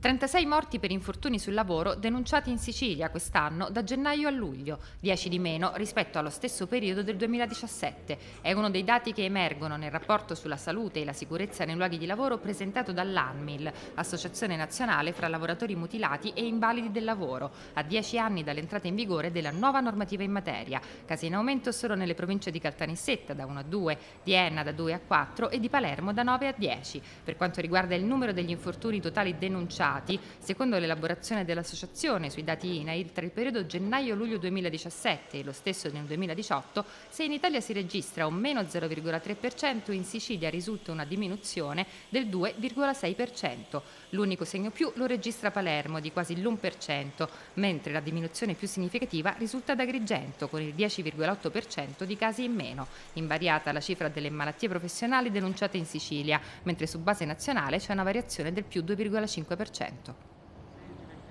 36 morti per infortuni sul lavoro denunciati in Sicilia quest'anno da gennaio a luglio, 10 di meno rispetto allo stesso periodo del 2017. È uno dei dati che emergono nel rapporto sulla salute e la sicurezza nei luoghi di lavoro presentato dall'ANMIL, Associazione Nazionale fra Lavoratori Mutilati e Invalidi del Lavoro, a 10 anni dall'entrata in vigore della nuova normativa in materia. Casi in aumento solo nelle province di Caltanissetta da 1 a 2, di Enna da 2 a 4 e di Palermo da 9 a 10. Per quanto riguarda il numero degli infortuni totali denunciati, stati, secondo l'elaborazione dell'associazione sui dati INAIL tra il periodo gennaio-luglio 2017 e lo stesso nel 2018, se in Italia si registra un meno 0,3%, in Sicilia risulta una diminuzione del 2,6%. L'unico segno più lo registra Palermo di quasi l'1%, mentre la diminuzione più significativa risulta da Agrigento con il 10,8% di casi in meno. Invariata la cifra delle malattie professionali denunciate in Sicilia, mentre su base nazionale c'è una variazione del più 2,5%. 100%.